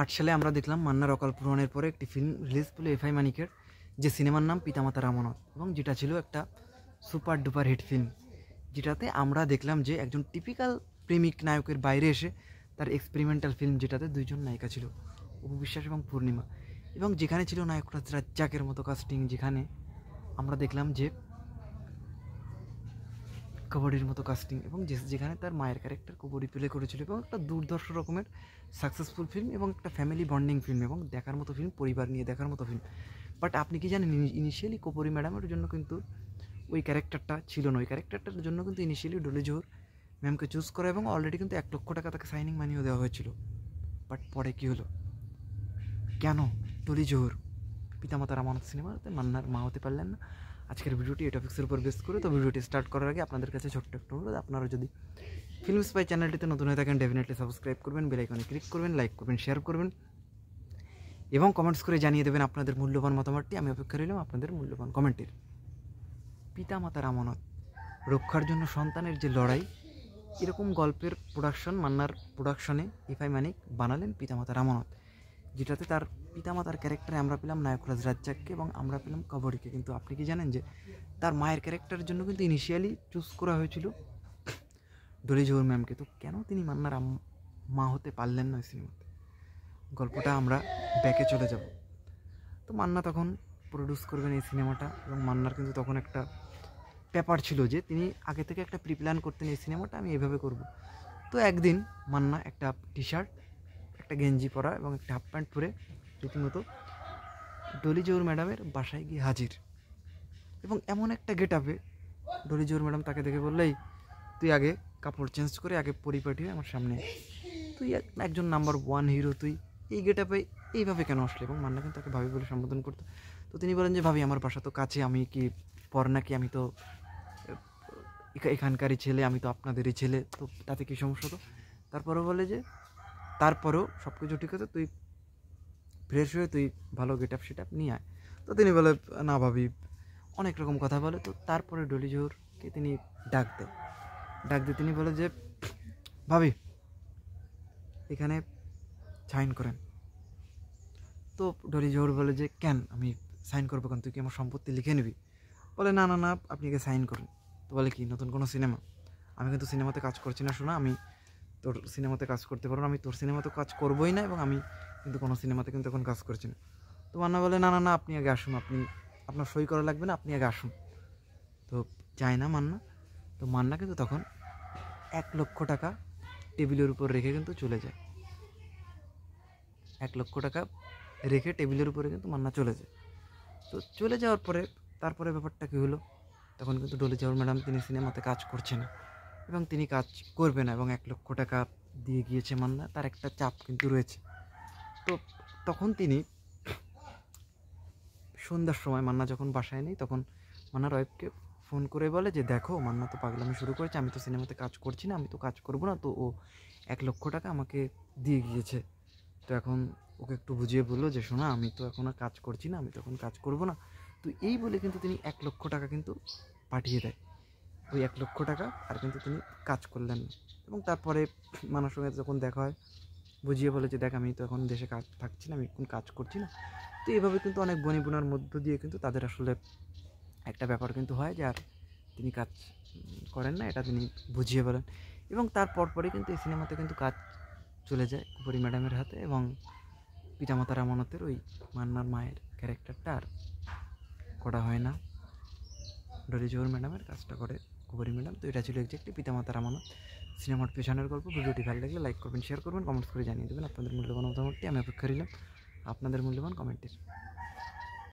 আট সালে আমরা দেখলাম মান্নার অকাল পূরণের পরে একটি ফিল্ম রিলিজ পেল এফআই মানিকের, যে সিনেমার নাম পিতামাতা রামনাথ, এবং যেটা ছিল একটা সুপার ডুপার হিট ফিল্ম যেটাতে আমরা দেখলাম যে একজন টিপিক্যাল প্রেমিক নায়কের বাইরে এসে তার এক্সপেরিমেন্টাল ফিল্ম যেটাতে দুইজন নায়িকা ছিল, অপু বিশ্বাস এবং পূর্ণিমা, এবং যেখানে ছিল নায়করাজ রাজ্জাকের মতো কাস্টিং যেখানে আমরা দেখলাম যে কবাডির মতো কাস্টিং এবং যেখানে তার মায়ের ক্যারেক্টার কবাডি প্লে করেছিল এবং একটা দুর্ধর্ষ রকমের সাকসেসফুল ফিল্ম এবং একটা ফ্যামিলি বন্ডিং ফিল্ম এবং দেখার মতো ফিল্ম পরিবার নিয়ে দেখার মতো ফিল্ম বাট আপনি কি জানেন ইনিশিয়ালি কপুরি ম্যাডামের জন্য কিন্তু ওই ক্যারেক্টারটা ছিল না। ওই ক্যারেক্টারটার জন্য কিন্তু ইনিশিয়ালি ডলি জোহর ম্যামকে চুজ করা এবং অলরেডি কিন্তু এক লক্ষ টাকা তাকে সাইনিং মানিও দেওয়া হয়েছিল। বাট পরে কী হলো? কেন? ডলি জোহর, পিতামাতার আমানত সিনেমাতে মান্নার মা হতে পারলেন না। আজকের ভিডিওটি এই টপিক্সের উপর বেস করে, তো ভিডিওটি স্টার্ট করার আগে আপনাদের কাছে ছোট্ট একটা অনুরোধ, আপনারা যদি ফিল্ম স্পাই চ্যানেলটিতে নতুন হয়ে থাকেন ডেফিনেটলি সাবস্ক্রাইব করবেন বেল আইকনে ক্লিক করবেন লাইক করবেন শেয়ার করবেন এবং কমেন্টস করে জানিয়ে দেবেন আপনাদের মূল্যবান মতামতটি। আমি অপেক্ষা রইলাম আপনাদের মূল্যবান কমেন্টের। পিতা মাতার আমানত রক্ষার জন্য সন্তানের যে লড়াই, এরকম গল্পের প্রোডাকশন মান্নার প্রোডাকশনে এফআই মানিক বানালেন পিতামাতার আমানত যেটাতে তার পিতামাতার ক্যারেক্টারে আমরা পেলাম নায়করাজ রাজ্জাককে এবং আমরা পেলাম কবরীকে। কিন্তু আপনি কি জানেন যে তার মায়ের ক্যারেক্টারের জন্য কিন্তু ইনিশিয়ালি চুজ করা হয়েছিল ডলি জোহর ম্যামকে তো কেন তিনি মান্নার মা হতে পারলেন না সিনেমাতে গল্পটা আমরা ব্যাকে চলে যাব। তো মান্না তখন প্রডিউস করবেন এই সিনেমাটা এবং মান্নার কিন্তু তখন একটা ব্যাপার ছিল যে তিনি আগে থেকে একটা প্রিপ্ল্যান করতেন এই সিনেমাটা আমি এভাবে করব। তো একদিন মান্না একটা টি শার্ট একটা গেঞ্জি পরা এবং একটা হাফ প্যান্ট পরে রীতিমতো ডলি জোর ম্যাডামের বাসায় গিয়ে হাজির। এবং এমন একটা গেট আপে ডলি জোর ম্যাডাম তাকে দেখে বললেই তুই আগে কাপড় চেঞ্জ করে আগে পরিপাটি হয়ে আমার সামনে। তুই এক- একজন নাম্বার ওয়ান হিরো, তুই এই গেট আপে এইভাবে কেন আসলে? এবং মান্না কিন্তু তাকে ভাবি বলে সম্বোধন করতো। তো তিনি বলেন যে, ভাবি, আমার বাসা তো কাছে, আমি কি পর নাকি? আমি তো, এখা- এখানকারই ছেলে, আমি তো আপনাদেরই ছেলে, তো তাতে কী সমস্যা তো তারপরে বলে যে তারপরেও সব কিছু ঠিক আছে, তুই ফ্রেশ হয়ে তুই ভালো গেট আপ সেট আপ নিয়ে আয়। তো তিনি বলে, না ভাবি। অনেক রকম কথা বলে, তো তারপরে ডলি তিনি ডাক দেয়। ডাক দিয়ে তিনি বলে যে, ভাবি, এখানে সাইন করেন। তো ডলি বলে যে, কেন? আমি সাইন করব কেন? তুই কি আমার সম্পত্তি লিখে নিবি? বলে, না না না, আপনি একে সাইন করুন। তো বলে কি, নতুন কোনো সিনেমা আমি কিন্তু সিনেমাতে কাজ করছি না, শোনা, আমি তোর সিনেমাতে কাজ করতে পারব না, আমি তোর সিনেমাতে কাজ করবোই না এবং আমি কিন্তু কোনো সিনেমাতে কিন্তু এখন কাজ করছি না। তো মান্না বলে, না না না, আপনি আগে আসুন, আপনি, আপনার সই করা লাগবে না, আপনি আগে আসুন। তো যায় না মান্না। তো মান্না কিন্তু তখন এক লক্ষ টাকা টেবিলের উপর রেখে কিন্তু চলে যায়। এক লক্ষ টাকা রেখে টেবিলের উপরে কিন্তু মান্না চলে যায়। তো চলে যাওয়ার পরে, তারপরে ব্যাপারটা কী হলো? তখন কিন্তু ডলি চাউর ম্যাডাম, তিনি সিনেমাতে কাজ করছে না। এবং তিনি কাজ করবে না এবং এক লক্ষ টাকা দিয়ে গিয়েছে মান্না তার একটা চাপ কিন্তু রয়েছে। তো তখন তিনি সন্ধ্যার সময় মান্না যখন বাসায় নেই, তখন মান্নার ওয়াইফকে ফোন করে বলে যে, দেখো, মান্না তো পাগলামি শুরু করেছে, আমি তো সিনেমাতে কাজ করছি না, আমি তো কাজ করব না। তো ও এক লক্ষ টাকা আমাকে দিয়ে গিয়েছে। তো এখন ওকে একটু বুঝিয়ে বলল যে, শোনা, আমি তো এখন আর কাজ করছি না, আমি তো এখন কাজ করব না। তো এই বলে কিন্তু তিনি এক লক্ষ টাকা কিন্তু পাঠিয়ে দেয়। ওই এক লক্ষ টাকা, আর কিন্তু তিনি কাজ করলেন না। এবং তারপরে মানুষের সঙ্গে যখন দেখা হয়, বুঝিয়ে বলে যে, দেখ, আমি তো এখন দেশে কাজ থাকছি না, আমি এখন কাজ করছি না। তো এইভাবে কিন্তু অনেক বনিবুনার মধ্য দিয়ে কিন্তু তাদের আসলে একটা ব্যাপার কিন্তু হয় যে, আর তিনি কাজ করেন না। এটা তিনি বুঝিয়ে বলেন। এবং তার পরপরই কিন্তু এই সিনেমাতে কিন্তু কাজ চলে যায় কুপুরি ম্যাডামের হাতে এবং পিতামাতার আমানতের ওই মান্নার মায়ের ক্যারেক্টারটা আর করা হয় না। ডলি জোহর ম্যাডামের কাজটা করে। কুপুরি ম্যাডাম। তো এটা ছিল একটি পিতামাতার আমানত। সিনেমার পেছনের গল্প। ভিডিওটি ভালো লাগলে লাইক করবেন শেয়ার করবেন কমেন্টস করে জানিয়ে দেবেন আপনাদের মূল্যবান মতামতটি। আমি অপেক্ষা রইলাম আপনাদের মূল্যবান কমেন্টের